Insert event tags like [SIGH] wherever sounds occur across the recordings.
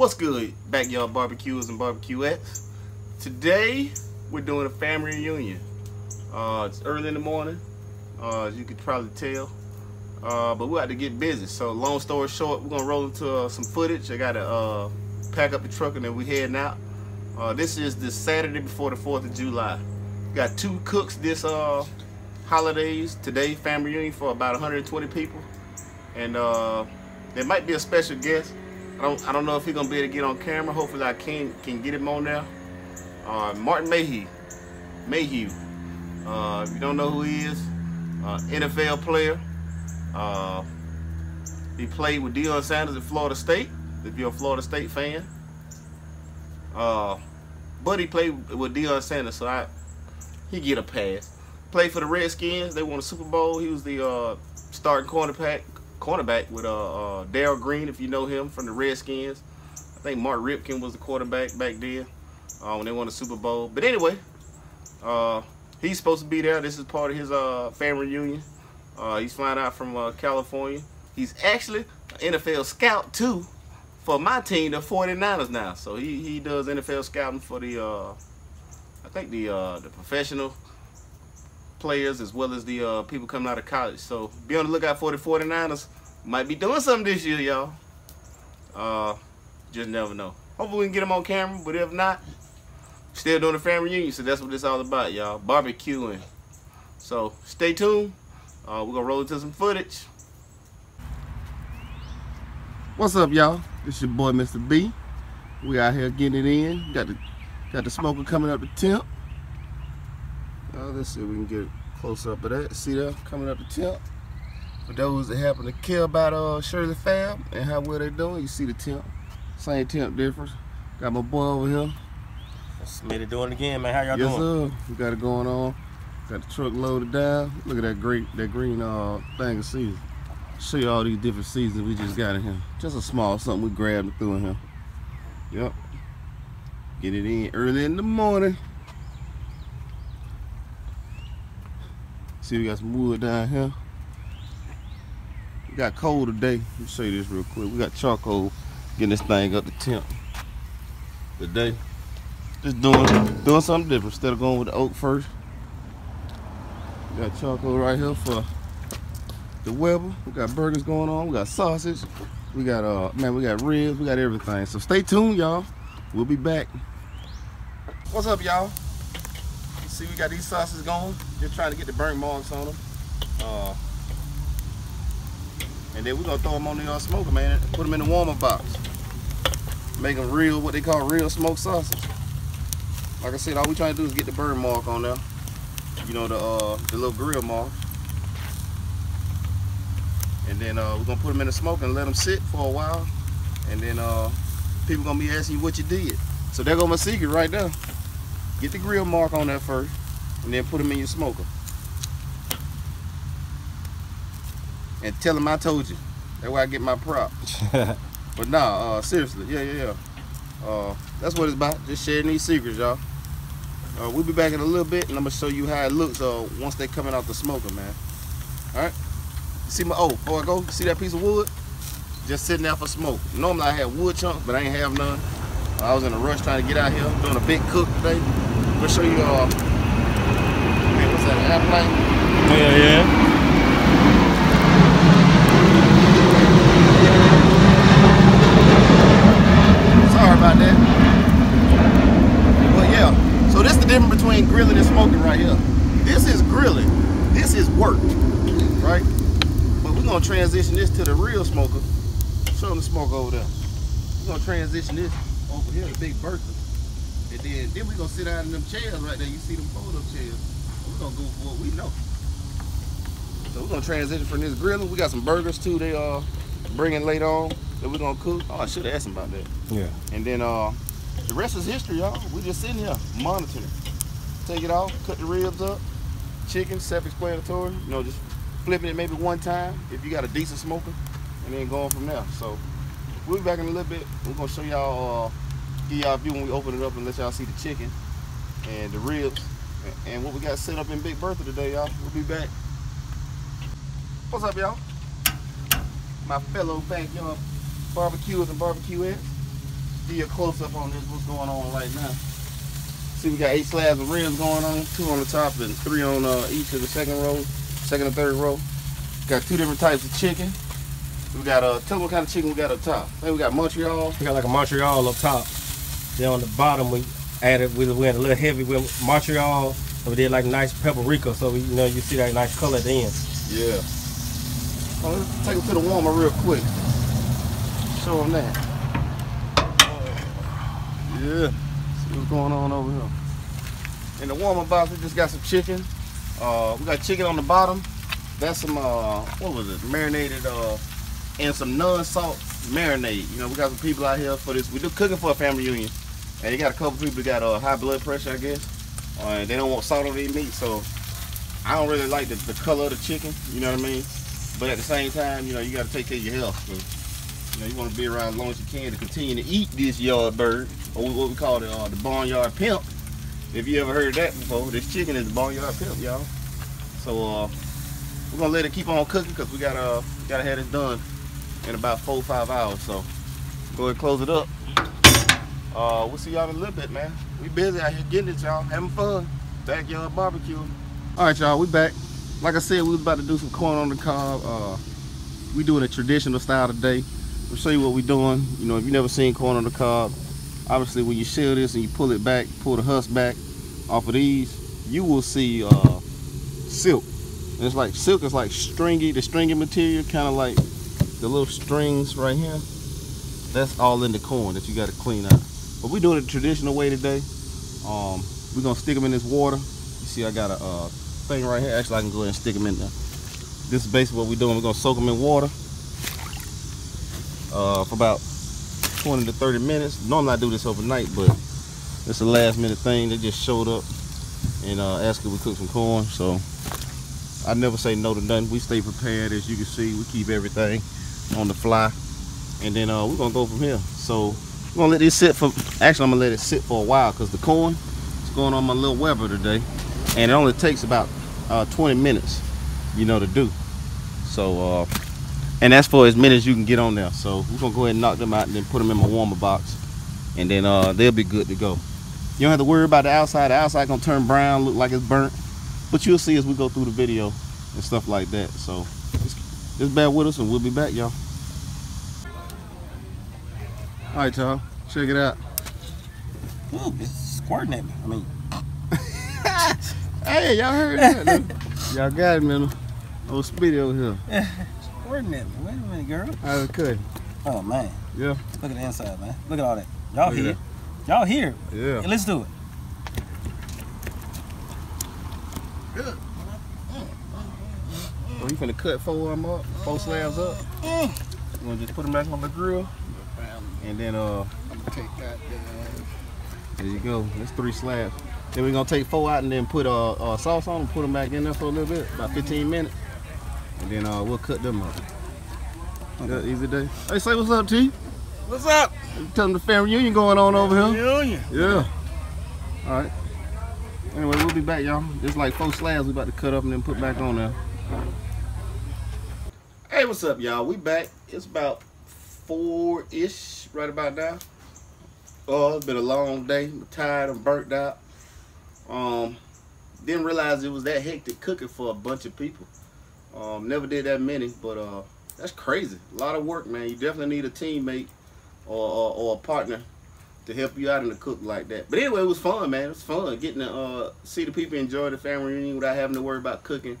What's good, backyard barbecuers and barbecuettes? Today we're doing a family reunion. Uh, it's early in the morning, uh, as you could probably tell. Uh, but we got to get busy. So long story short, we're gonna roll into uh, some footage. I gotta uh, pack up the truck and then we heading out. Uh, this is the Saturday before the 4th of July. Got two cooks this holidays today, family reunion for about 120 people. And there might be a special guest. I don't I don't know if he's gonna be able to get on camera. Hopefully I can can get him on there. Uh, Martin Mayhew. Mayhew. Uh, if you don't know who he is, uh, NFL player. Uh, he played with Deion Sanders at Florida State. If you're a Florida State fan. Uh, but he played with Deion Sanders, so I he get a pass. Played for the Redskins. They won a Super Bowl. He was the uh, starting cornerback cornerback with uh, uh, Darrell Green, if you know him from the Redskins. I think Mark Rypien was the quarterback back then uh, when they won the Super Bowl. But anyway, uh, he's supposed to be there. This is part of his uh, family reunion. Uh, he's flying out from uh, California. He's actually an NFL scout too for my team, the 49ers now. So he, he does NFL scouting for the, uh, I think the the professional players as well as the uh, people coming out of college. So be on the lookout for the 49ers. Might be doing something this year, y'all. Uh, just never know. Hopefully we can get them on camera, but if not, still doing the family reunion. So that's what it's all about, y'all. Barbecuing. So stay tuned. Uh, we're gonna roll into some footage. What's up, y'all? This your boy, Mr. B. We out here getting it in. Got the got the smoker coming up the temp. Uh, let's see if we can get close up of that. See that coming up the temp. For those that happen to care about uh, Shirley Fab and how well they doing, you see the temp. Same temp difference. Got my boy over here. Smitty doing it again, man. How y'all yes, doing? sir. We got it going on. Got the truck loaded down. Look at that great, that green uh thing of season. Show you all these different seasons we just got in here. Just a small something we grabbed and threw in here. Yep. Get it in early in the morning. See, we got some wood down here. We got coal today. Let me show you this real quick. We got charcoal getting this thing up to temp today. Just doing doing something different instead of going with the oak first. We got charcoal right here for the Weber. We got burgers going on. We got sausage. We got uh man, we got ribs. We got everything. So stay tuned, y'all. We'll be back. What's up, y'all? See, we got these sausages going. Just trying to get the burnt marks on them. Uh, and then we're gonna throw them on the uh, smoker, man. Put them in the warmer box. Make them real, what they call real smoked sausage. Like I said, all we trying to do is get the burn mark on there. You know, the uh, the little grill mark. And then uh, we're gonna put them in the smoke and let them sit for a while. And then uh, people gonna be asking you what you did. So there go my secret right there. Get the grill mark on that first, and then put them in your smoker. And tell them I told you. That's where I get my prop. [LAUGHS] but nah, uh, seriously, yeah, yeah, yeah. Uh, that's what it's about. Just sharing these secrets, y'all. Uh, we'll be back in a little bit, and I'm gonna show you how it looks uh, once they coming out the smoker, man. All right. See my oh, before I go, see that piece of wood? Just sitting there for smoke. Normally I have wood chunks, but I ain't have none. I was in a rush trying to get out here, doing a big cook today. I'm gonna show you uh, man, what's that, an airplane? Yeah, yeah. Sorry about that. Well, yeah. So this is the difference between grilling and smoking right here. This is grilling. This is work, right? But we're gonna transition this to the real smoker. Show them the smoke over there. We're gonna transition this over here to Big Bertha. And then, then we're gonna sit down in them chairs right there. You see them fold-up chairs. We're gonna go for what we know. So we're gonna transition from this grilling. We got some burgers too. They uh bringing later on that we're gonna cook. Oh, I should have asked him about that. Yeah. And then uh, the rest is history, y'all. We just sitting here monitoring. Take it off, cut the ribs up, chicken, self-explanatory. You know, just flipping it maybe one time if you got a decent smoker, and then going from there. So we'll be back in a little bit. We're gonna show y'all, uh, give y'all a view when we open it up and let y'all see the chicken and the ribs and- what we got set up in Big Bertha today, y'all. We'll be back. What's up, y'all? My fellow backyard barbecuers and barbecuettes. give you a close up on this, what's going on right now. See, we got eight slabs of ribs going on, two on the top and three on uh, each of the second row, second and third row. Got two different types of chicken. We got uh, tell them what kind of chicken we got up top. Then we got Montreal. We got like a Montreal up top. Then on the bottom we added we went a little heavy with Montreal. and we did like nice paprika, so we, you know you see that nice color at the end. Yeah. Oh, let's take them to the warmer real quick. Show them that. Yeah. See what's going on over here. In the warmer box, we just got some chicken. Uh, we got chicken on the bottom. That's some uh, what was it? Marinated uh, and some non-salt marinade. You know, we got some people out here for this. We do cooking for a family reunion, and you got a couple people that got uh, high blood pressure, I guess. Uh, and they don't want salt on their meat, so I don't really like the, the color of the chicken. You know what I mean? But at the same time, you know, you got to take care of your health. So, you know, you want to be around as long as you can to continue to eat this yard bird, or what we call it, uh, the barnyard pimp. If you ever heard that before, this chicken is the barnyard pimp, y'all. So uh, we're gonna let it keep on cooking because we gotta uh, gotta have this done in about four five hours. So go ahead and close it up. Uh, we'll see y'all in a little bit, man. We busy out here getting it, y'all, having fun. Backyard barbecue. All right, y'all, we back. Like I said, we was about to do some corn on the cob. Uh, we doing a traditional style today. We'll show you what we doing. You know, if you never seen corn on the cob, obviously when you shell this and you pull it back, pull the husk back off of these, you will see uh, silk. And it's like silk is like stringy, the stringy material, kind of like the little strings right here. That's all in the corn that you got to clean out. But we're doing it the traditional way today. Um, we're gonna stick them in this water. You see, I got a uh, thing right here. Actually, I can go ahead and stick them in there. This is basically what we're doing. We're gonna soak them in water uh, for about 20 to 30 minutes. Normally I do this overnight, but it's a last minute thing. They just showed up and uh, asked if we cook some corn. So I never say no to nothing. We stay prepared, as you can see. We keep everything on the fly, and then uh, we're gonna go from here. So we're gonna let this sit for. Actually, I'm gonna let it sit for a while because the corn is going on my little Weber today, and it only takes about uh, 20 minutes, you know, to do. So, uh, and that's for as many as you can get on there. So we're gonna go ahead and knock them out and then put them in my warmer box, and then uh, they'll be good to go. You don't have to worry about the outside. The outside gonna turn brown, look like it's burnt. But you'll see as we go through the video and stuff like that. So just, just bear with us and we'll be back, y'all. All right, y'all. Check it out. Ooh, it's squirting at me. I mean, [LAUGHS] Hey, y'all heard that? [LAUGHS] y'all got it, man. Old Speedy over here. [LAUGHS] squirting at me. Wait a minute, girl. It cut? Oh man, Yeah, look at the inside, man. Look at all that. Y'all here. Y'all here. yeah. Yeah, let's do it. So you finna cut four of them up, four slabs up. Mm, mm, mm. You wanna just put them back on the grill, and then uh, Take that down. there you go. That's three slabs. Then we're gonna take four out and then put uh, uh sauce on them, put them back in there for a little bit, about 15 minutes, and then uh, we'll cut them up. Yeah, easy day. Hey, say what's up, T. What's up? Tell them the family reunion going on over here. Union. Yeah. All right. Anyway, we'll be back, y'all. There's like four slabs we about to cut up and then put back on there. Hey, what's up, y'all? We back. It's about four-ish right about now. Oh, it's been a long day. I'm tired. I'm burnt out. Um, didn't realize it was that hectic cooking for a bunch of people. Um, never did that many, but uh, that's crazy. A lot of work, man. You definitely need a teammate or, or, or a partner to help you out in the cook like that. But anyway, it was fun, man. It was fun getting to uh, see the people enjoy the family reunion without having to worry about cooking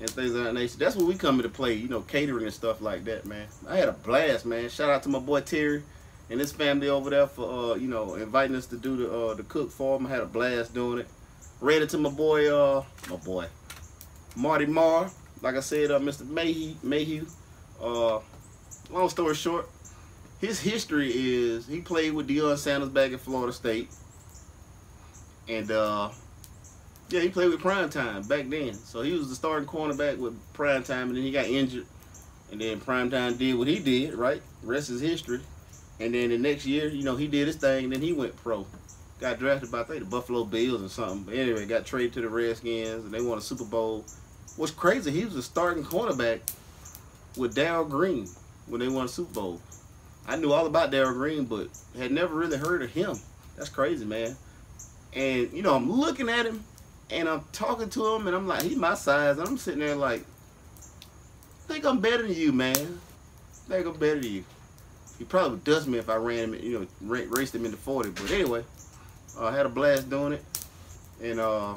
and things of that nature. That's what we come into play, you know, catering and stuff like that, man. I had a blast, man. Shout out to my boy Terry and his family over there for, uh, you know, inviting us to do the uh, the cook for them. I had a blast doing it. Read it to my boy, uh, my boy, Marty Marr. Like I said, uh, Mr. Mayhew. Mayhew. Uh, long story short, his history is he played with Deion Sanders back at Florida State. And uh yeah, he played with Prime Time back then. So he was the starting cornerback with Prime Time and then he got injured. And then Prime Time did what he did, right? Rest is history. And then the next year, you know, he did his thing and then he went pro. Got drafted by I think the Buffalo Bills or something. But anyway, got traded to the Redskins and they won a Super Bowl. What's crazy, he was a starting cornerback with Darrell Green when they won a Super Bowl. I knew all about Darrell Green, but had never really heard of him. That's crazy, man. And you know, I'm looking at him, and I'm talking to him, and I'm like, he's my size, and I'm sitting there like, I think I'm better than you, man. I think I'm better than you. He probably dust me if I ran him, you know, raced him into 40. But anyway, I uh, had a blast doing it, and uh,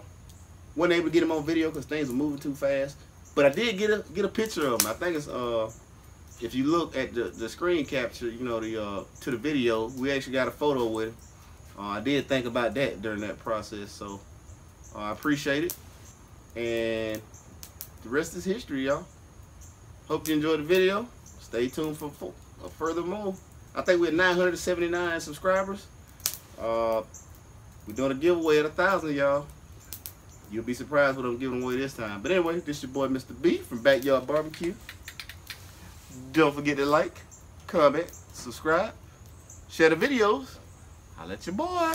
wasn't able to get him on video because things were moving too fast. But I did get a get a picture of him. I think it's uh, if you look at the, the screen capture, you know, the uh, to the video, we actually got a photo with him. Uh, I did think about that during that process, so uh, I appreciate it. And the rest is history, y'all. Hope you enjoyed the video. Stay tuned for, for uh, further more. I think we're 979 subscribers. Uh, we're doing a giveaway at a thousand, y'all. You'll be surprised what I'm giving away this time. But anyway, this your boy Mr. B from Backyard Barbecue. Don't forget to like, comment, subscribe, share the videos. I'll let your boy.